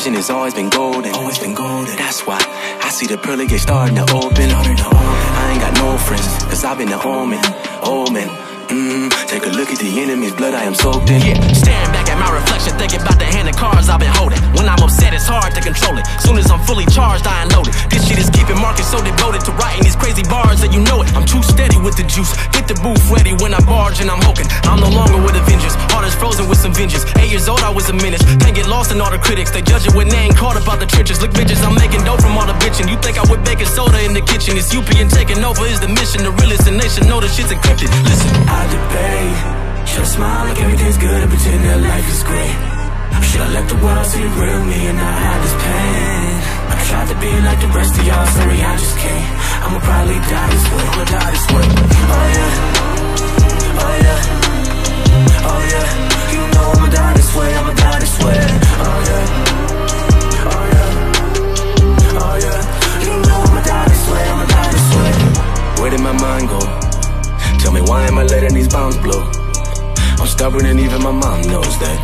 vision has always been golden. Always been golden. That's why I see the pearly gate starting to open. I ain't got no friends, cause I've been the omen. Omen. Mm, take a look at the enemy's blood I am soaked in. Yeah, staring back at my reflection, thinking about the hand of cards I've been holding. When I'm upset, it's hard to control it. Soon as I'm fully charged, I unload it. This shit is keeping Marcus so devoted to writing these crazy bars that you know it. I'm too steady with the juice. Get the booth ready when I barge and I'm hoking. I'm no longer with Avengers. Heart is frozen with some vengeance. Eight years old, I was a menace. Can't get lost in all the critics. They judge it when they ain't caught about the trenches. Look, bitches, I'm making dope from all the bitching. You think I would baking soda in the kitchen? It's UP and taking over is the mission. The realest the nation know the shit's encrypted. Listen. I debate. Should I smile like everything's good and pretend that life is great? Should I let the world see the real me and not hide this pain? I tried to be like the rest of y'all, sorry I just can't. I'ma probably die this way, I'ma die this way. Oh yeah, oh yeah, oh yeah. You know I'ma die stubborn and even my mom knows that.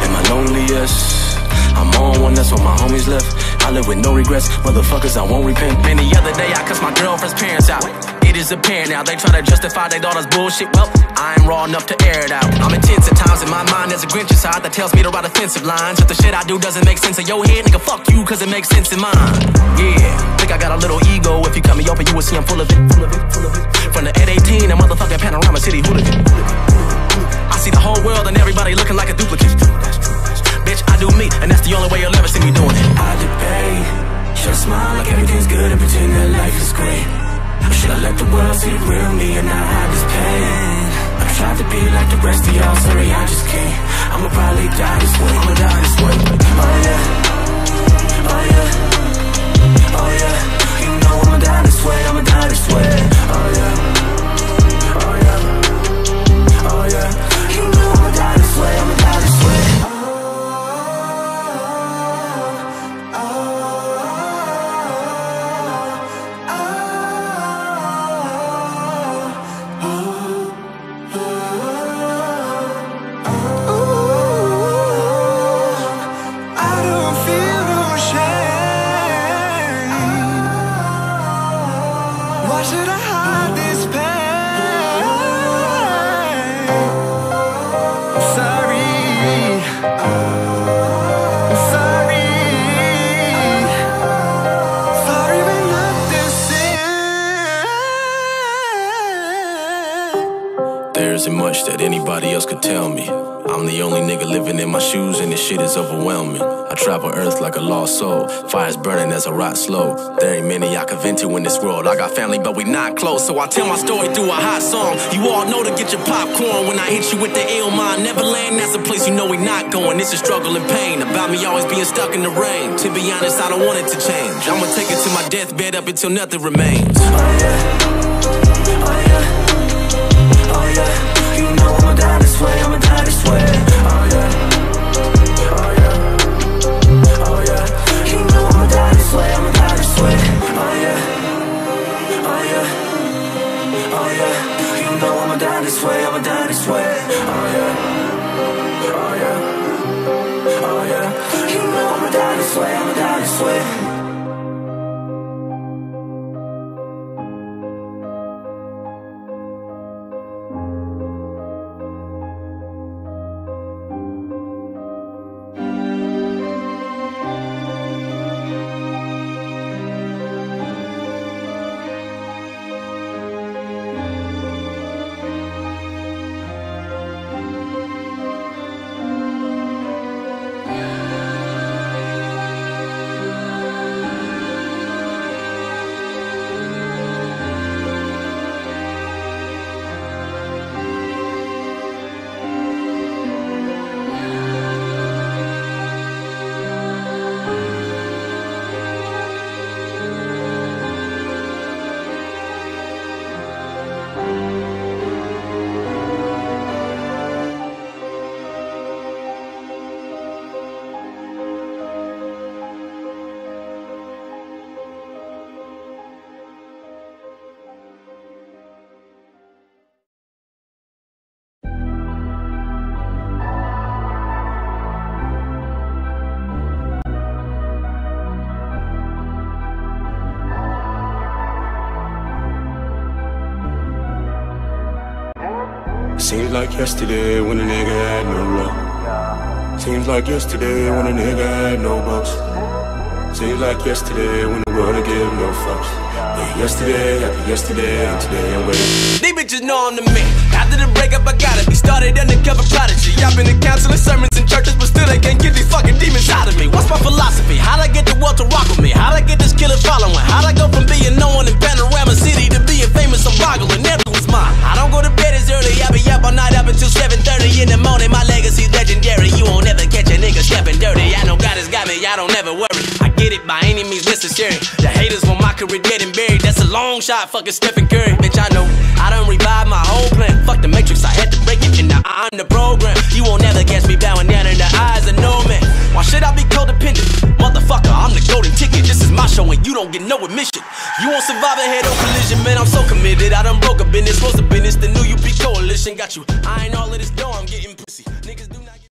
Am I loneliest? I'm on one, that's what my homies left. I live with no regrets, motherfuckers, I won't repent. Man, the other day I cussed my girlfriend's parents out. It is apparent now they try to justify their daughter's bullshit. Well, I ain't raw enough to air it out. I'm intense at times in my mind. There's a Grinch inside that tells me to write offensive lines. If the shit I do doesn't make sense in your head, nigga, fuck you, cause it makes sense in mine. Yeah, think I got a little ego. If you cut me open, you will see I'm full of it. Full of it, full of it. From the 818, a motherfucking panorama city hooligan. See the whole world and everybody looking like a duplicate. Bitch, I do me, and that's the only way you'll ever see me doing it. I debate. Should I smile like everything's good and pretend that life is great? Should I let the world see the real me and not hide this pain? I tried to be like the rest of y'all, sorry I just can't. I'ma probably die this way, I'ma die this way. Oh yeah, else could tell me. I'm the only nigga living in my shoes, and this shit is overwhelming. I travel Earth like a lost soul. Fire's burning as I rot slow. There ain't many I can vent to in this world. I got family, but we not close, so I tell my story through a hot song. You all know to get your popcorn when I hit you with the ill mind. Neverland, that's a place you know we not going. This is struggle and pain. About me always being stuck in the rain. To be honest, I don't want it to change. I'ma take it to my deathbed up until nothing remains. Oh yeah, this way, I'ma die this way. Oh yeah, oh yeah, oh yeah, you know I'ma die this way, I'ma die this way. Like yesterday when a nigga had no love. Seems like yesterday when a nigga had no bucks. Seems like yesterday when the world gave no fucks. Yeah, yesterday, after yesterday, and today I'm waiting. These bitches know I'm the man. After the breakup, I gotta be started undercover prodigy. I've been in counseling sermons in churches, but still they can't get these fucking demons out of me. What's my philosophy? How'd I get the world to rock with me? How'd I get this killer get by any means necessary. The haters want my career dead and buried. That's a long shot. Fucking Stephen Curry. Bitch, I know. I done revived my whole plan. Fuck the matrix. I had to break it. And now I'm the program. You won't ever catch me bowing down in the eyes of no man. Why should I be codependent? Motherfucker, I'm the golden ticket. This is my show and you don't get no admission. You won't survive a head-on collision, man. I'm so committed. I done broke a business. Was a business. The new UP coalition got you. I ain't all of this dough. I'm getting.